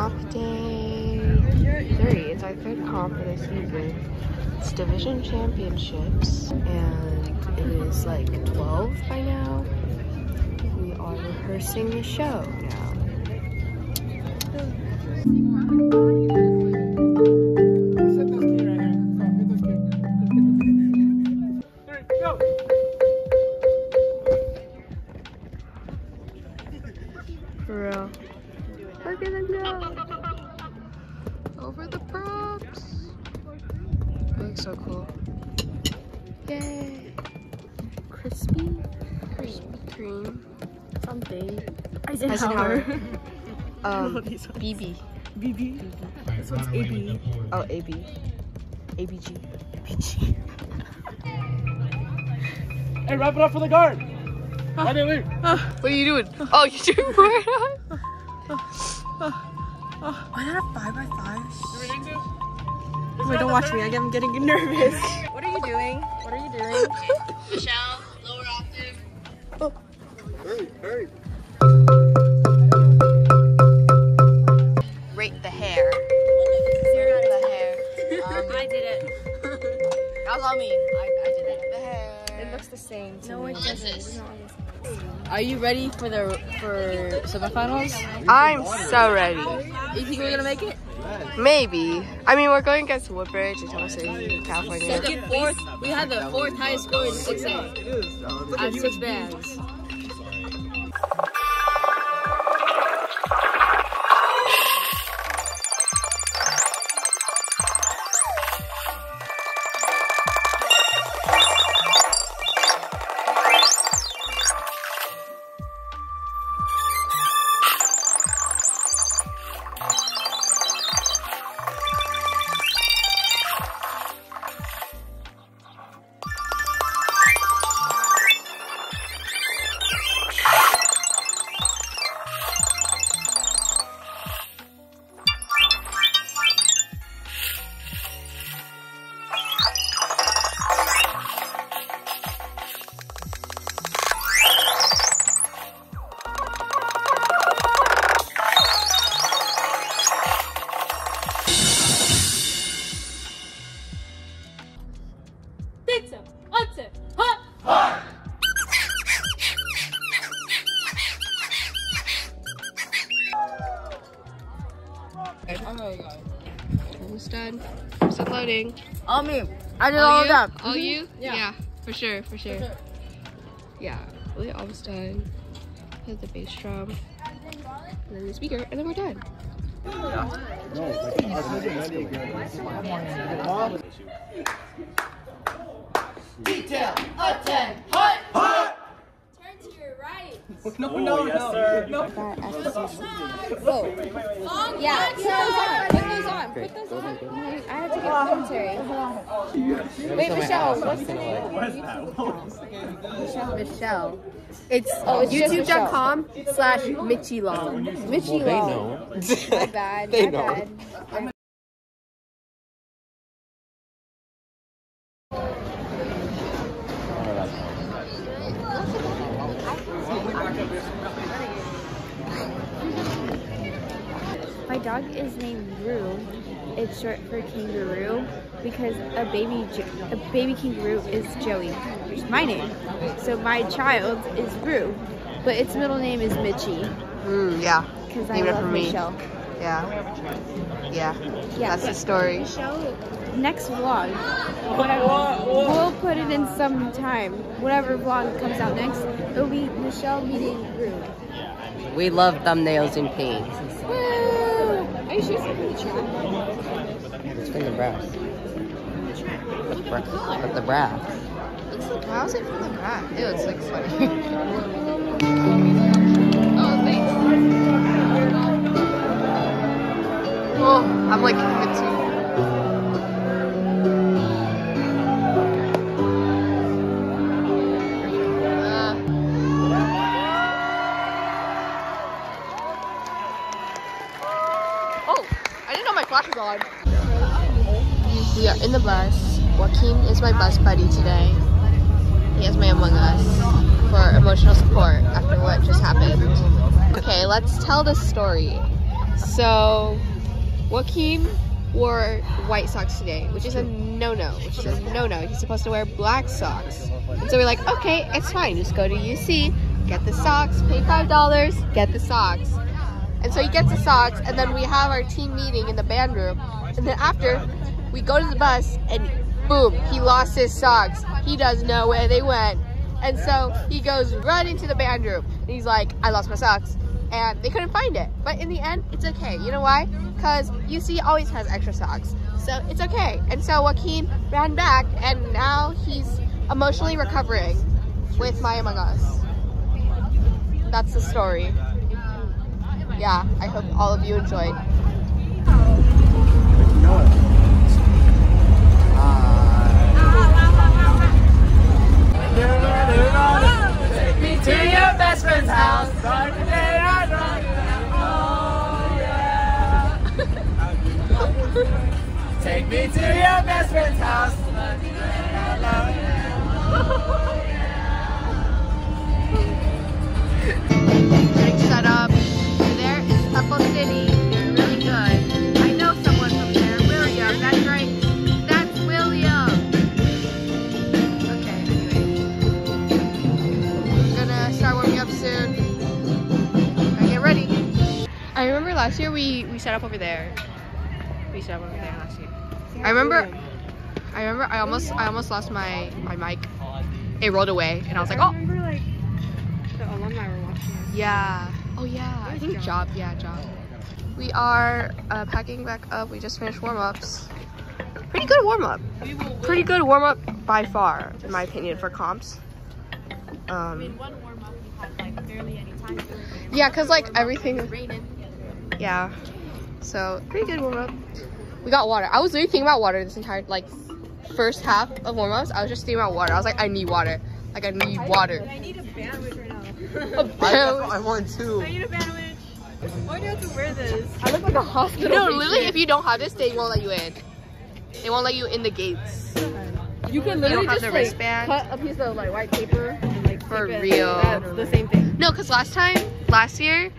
comp day three. It's our third comp of the season. It's division championships, and it is like 12 by now. We are rehearsing the show now. For real. Eisenhower. um, No, these. BB. BB. This one's AB. Oh, AB. ABG. Hey, wrap it up for the guard. Why did we? What are you doing? Oh, you're doing more? Oh, I had a 5 by 5 Wait, don't watch me. I'm getting nervous. What are you doing? What are you doing? Michelle, lower octave. Hurry, hurry. Rate the hair. The hair. Um, I did it. that was on me. I, I did it. The hair. It looks the same. No, it doesn't. Are you ready for the for semifinals? I'm so ready. You think we're gonna make it? Maybe. I mean, we're going against Woodbridge in Temple City, California. Second, fourth. We had the fourth highest score in six A. At six bands. Pizza, once, hot. Almost done. Almost done loading. All me. I did all, of you? them. All mm-hmm. you? Yeah. for sure, for sure. Yeah, we're almost done. Here's the bass drum. And then the speaker, and then we're done. Turn to your right. No, oh, no, yes, sir. Long yeah, put those on. Put those on. Put those on. I had to get commentary. Wait, Michelle, what's the name? What is that? Michelle. It's Oh, it's just youtube.com slash Mitchie Long. Mitchie Long. My bad. They my know. bad. My dog is named Roo. It's short for kangaroo because a baby a baby kangaroo is Joey, which is my name. So my child is Roo, but its middle name is Mitchie Mm, yeah, because I Named love after me. Michelle. yeah. Yeah, Yeah. that's the story. Michelle, next vlog, whatever, we'll put it in some time. Whatever vlog comes out next, it'll be Michelle meeting Roo. We love thumbnails in paint. Are you sure it's from the track? It's from the brass. But the brass. How is it from the back? Ew, it's like funny. oh. I'm like convincing. My bus buddy today. He has my Among Us for emotional support after what just happened. Okay, let's tell the story. So, Joaquin wore white socks today, which is a no-no. Which is a no-no. He's supposed to wear black socks. And so we're like, okay, it's fine. Just go to UC, get the socks, pay five dollars, get the socks. And so he gets the socks, and then we have our team meeting in the band room. And then after, we go to the bus, and boom, he lost his socks. He doesn't know where they went. And so he goes right into the band room, and he's like, I lost my socks. And they couldn't find it. But in the end, it's okay. You know why? Because UC always has extra socks. So it's okay. And so Joaquin ran back, and now he's emotionally recovering with My Among Us. That's the story yeah, I hope all of you enjoyed. Oh, Take me to your best friend's house. Take me to your best friend's house. Drink setup. Over there is Temple City. Last year we, we set up over there. We set up over there last year. I remember I remember I almost I almost lost my, my mic. It rolled away and I was like, oh remember like the alumni were watching us. yeah. Oh yeah. I think job. Yeah, job. We are uh, packing back up. We just finished warm ups. Pretty good warm up. Pretty good warm up by far, in my opinion, for comps. Um, One warm up we had like barely any time. yeah, cause like everything. Yeah. So pretty good warm up. We got water. I was really thinking about water this entire like first half of warm ups. I was just thinking about water. I was like, I need water. Like I need water. I need a bandwidth right now. A band? I want two. I need a bandwidth. Why do you have to wear this? I look like a hospital. No, literally, if you don't have this, they won't let you in. They won't let you in the gates. You can literally don't just like, wristband. cut a piece of like white paper and like For tape it. real. That's the same thing. No, because last time, last year,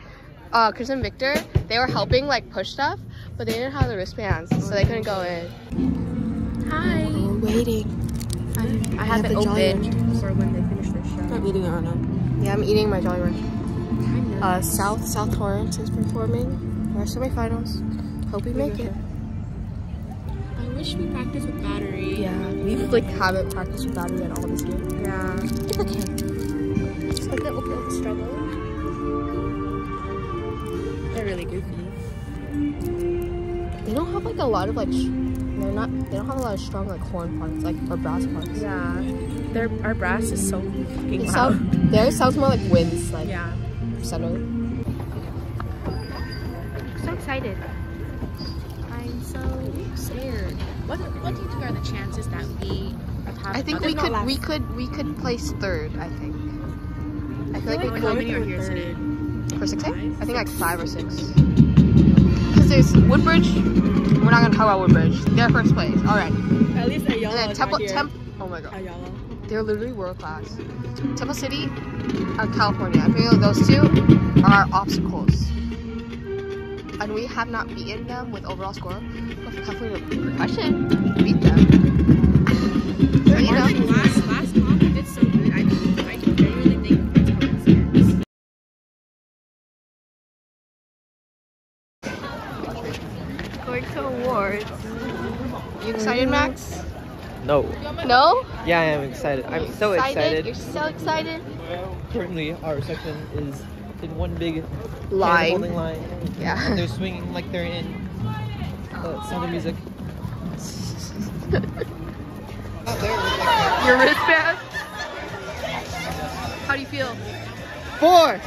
uh, Chris and Victor, they were helping like push stuff, but they didn't have the wristbands, so they couldn't go in. Hi. We're waiting. I have it open. For when they finish their show. I'm eating it right now. Yeah, I'm eating my Jolly Rancher. Uh, South South Torrance is performing. Rest of my finals. Hope we make it. I wish we practiced with battery. Yeah, we like haven't practiced with battery at all this year. Yeah. It's okay. Just like the uphill struggle. They're really goofy. They don't have like a lot of like. Sh- they're not. They don't have a lot of strong like horn parts, like or brass parts. Yeah. Their our brass is so fucking It loud. sound, theirs sounds more like winds, like Yeah. center. So excited. I'm so scared. What what do you think are the chances that we have I think we could we could we could place third. I think. I feel like we How could many are here today? For six. I think like five or six. Because there's Woodbridge. We're not gonna talk about Woodbridge. They're first place. All right. At least And Ayala then is Temple here. Temp. Oh my god. Ayala. They're literally world class. Temple City, uh, California. I feel like those two are obstacles. And we have not beaten them with overall score. But for California percussion, we beat them. Yeah, I am excited. I'm so excited. You're so excited. Currently, our section is in one big Line. line. And Yeah. they're swinging like they're in uh, Sound of Music. Your wristband? How do you feel? Four.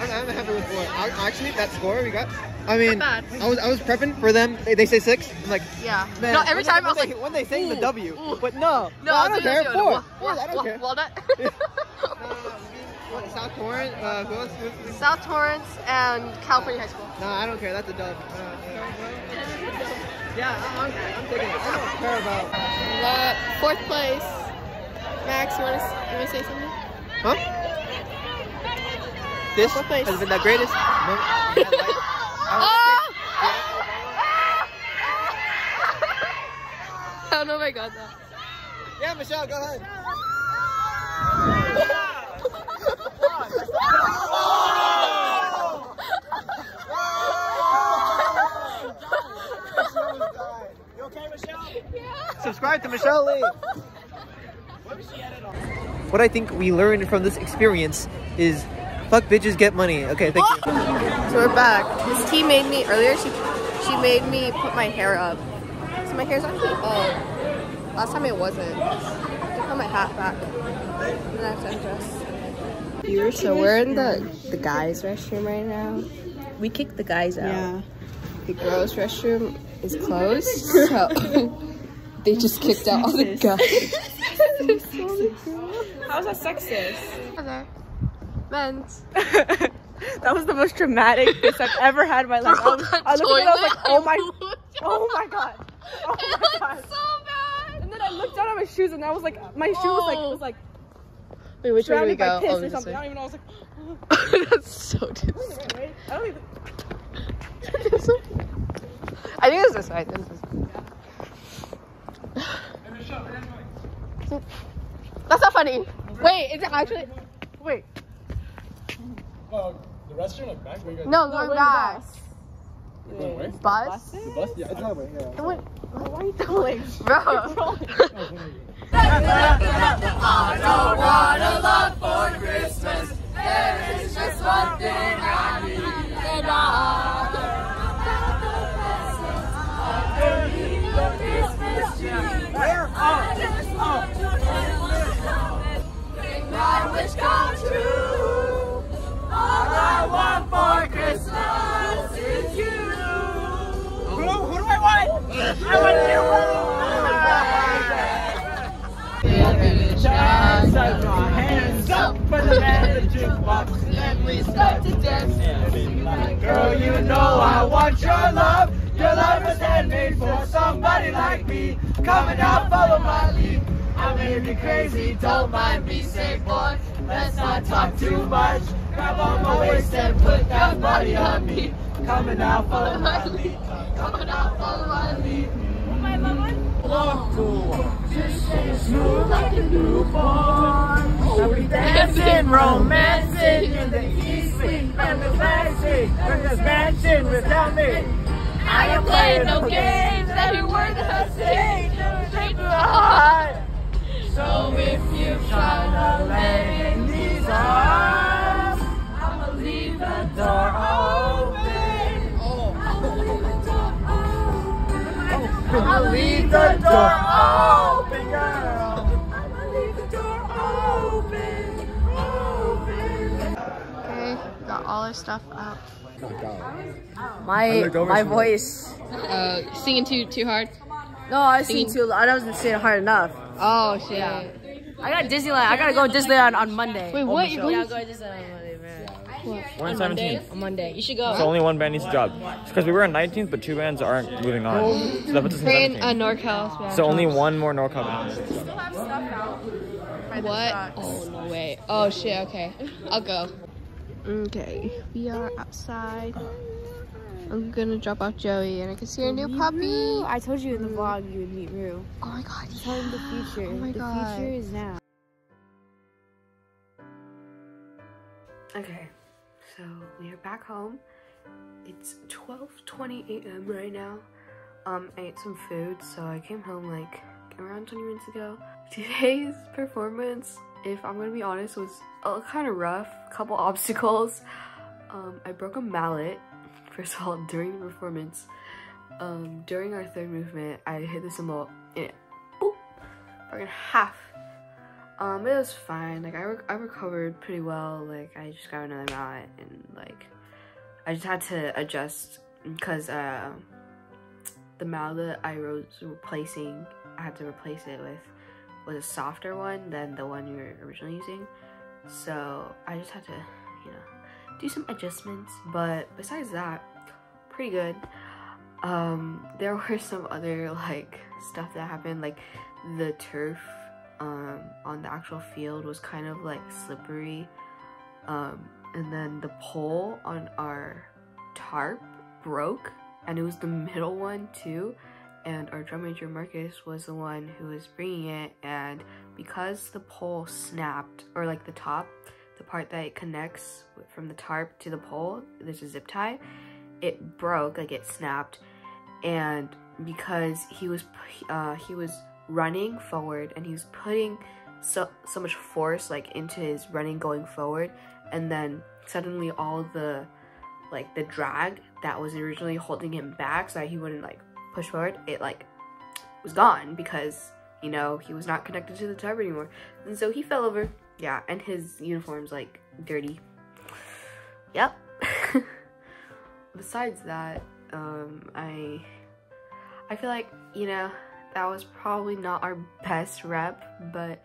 I'm, I'm happy with four. I, actually, that score we got. I mean, I was I was prepping for them. They, they say six. I'm like, Yeah. man. no, every time they, I was when like, when they say the W, ooh. but no, no, I don't care. no, Four. wa- Four, I don't wa- care. Walnut. No, no, no. What, South Torrance? Uh, who else? South Torrance and California High School. No, I don't care. That's a dub. Uh, uh, yeah, I'm, I'm taking it. I don't care about. Uh, fourth place. Max, you want to you want to say something? Huh? This has been the greatest Oh! Oh, moment of my life. I I don't know if I got that. Yeah, Michelle, go ahead. You okay, Michelle? Subscribe to Michelle Lee. What I think we learned from this experience is fuck bitches get money. Okay, thank you. So we're back. This tea made me earlier. She she made me put my hair up. So my hair's actually up. Last time it wasn't. I put my hat back. And then I have to undress. Here, so we're in the the guys' restroom right now. We kicked the guys out. Yeah. The girls' restroom is closed, so they just kicked out all the guys. How's that sexist? Hello. Men's. That was the most dramatic face I've ever had in my life. I, was, I looked at it, I was like, oh my, oh my god, oh my god. so bad. And then I looked down at my shoes, and I was like, my shoe was like, it was like Wait, which way do we surrounded by go? piss Oh, or this something. way. I don't even know. I was like, That's so disgusting. wait, wait. I don't even. I think it's this way. I think it's this way. That's not funny. Wait, is it actually? Wait. Oh, the restroom, like back? Where you guys? No, going back. You're going away? Bus? The bus? Yeah, it's that way, yeah. What? Why are you trolling? Bro. Girl, you know I want your love. Your love was handmade for somebody like me. Coming out, follow my lead. I may be crazy, don't mind me, say boy. Let's not talk too much. Grab on my waist and put that body on me. Coming out, follow my lead. Coming out, follow my lead. Smooth like a newborn. We'll be dancing, romancing in the east wing and the fancy. We're just dancing without me. I am playing no games. Every word that I say goes straight to the heart. So if you try to lay in these arms, I'ma leave the door open, girl. I'ma leave the door open, open. Okay, got all our stuff up. My my voice. Uh, singing too too hard. No, I was singing too. I wasn't singing hard enough. Oh shit. I got Disneyland. I gotta go to Disneyland on Monday. Wait, what? You're Yeah, going? I'm going to Disneyland on Monday, man. We're in 17th. On Monday, you should go. So only one band needs a job. Because we were in 19th, but two bands aren't moving on. So that puts us in We're in uh, NorCal. So only one more NorCal band. What? Oh no way. Oh shit. Okay, I'll go. Okay, we are outside. I'm gonna drop off Joey, and I can see our new puppy. I told you in the vlog you would meet Roo. Oh my god. Tell him the future. Oh my the God. future is now. Okay, so we are back home. It's 12:20 a.m. right now. Um, I ate some food, so I came home like around 20 minutes ago. Today's performance, if I'm gonna be honest, was uh, kind of rough. Couple obstacles. Um, I broke a mallet. First of all, during the performance, um, during our third movement, I hit the cymbal and it boop, broken half. Um, it was fine. Like I, re- I recovered pretty well. Like I just got another mallet and like I just had to adjust because uh, the mallet I was replacing, I had to replace it with was a softer one than the one you were originally using. So I just had to, you know, do some adjustments. But besides that, pretty good. Um, there were some other like stuff that happened, like the turf um, on the actual field was kind of like slippery. Um, and then the pole on our tarp broke and it was the middle one too. And our drum major Marcus was the one who was bringing it. And because the pole snapped or like the top the part that it connects from the tarp to the pole there's a zip tie it broke like it snapped. And because he was uh, he was running forward and he was putting so so much force like into his running going forward and then suddenly all the like the drag that was originally holding him back so that he wouldn't like push forward it like was gone because you know he was not connected to the tarp anymore. And so he fell over. Yeah and his uniform's like dirty. Yep. Besides that um i i feel like you know that was probably not our best rep but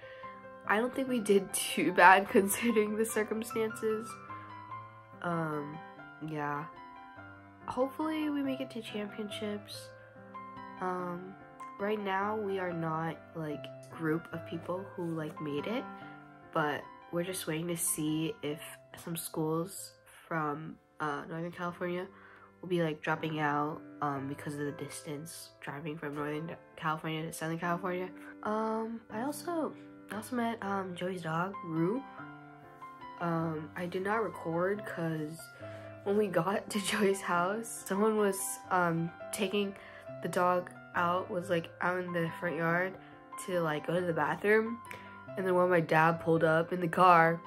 i don't think we did too bad considering the circumstances. Um yeah. Hopefully we make it to championships. Um right now we are not like group of people who like made it but we're just waiting to see if some schools from uh, northern california will be like dropping out um, because of the distance driving from northern california to southern california um i also I also met um joey's dog roo um i did not record because when we got to Joey's house, someone was um, taking the dog out, was like out in the front yard to like go to the bathroom. And then when my dad pulled up in the car,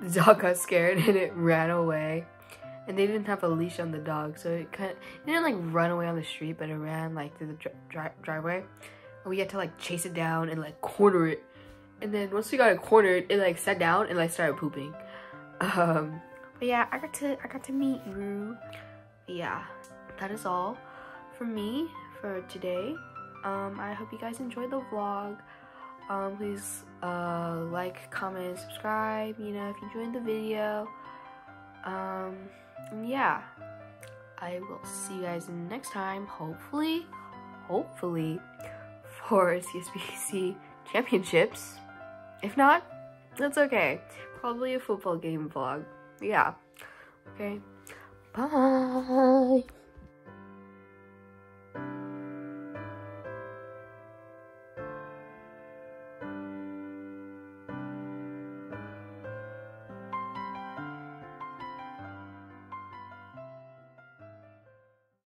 the dog got scared and it ran away. And they didn't have a leash on the dog, so it kind of it didn't like run away on the street, but it ran like through the dri driveway. And we had to like chase it down and like corner it. And then once we got it cornered, it like sat down and like started pooping. Um, but yeah, I got to I got to meet Roo. Yeah, that is all from me for today. Um, I hope you guys enjoyed the vlog. Um, please uh, like, comment, subscribe, you know, if you enjoyed the video. Um, yeah, I will see you guys next time, hopefully, hopefully, for CSBC championships. If not, that's okay. Probably a football game vlog. Yeah. Okay. Bye.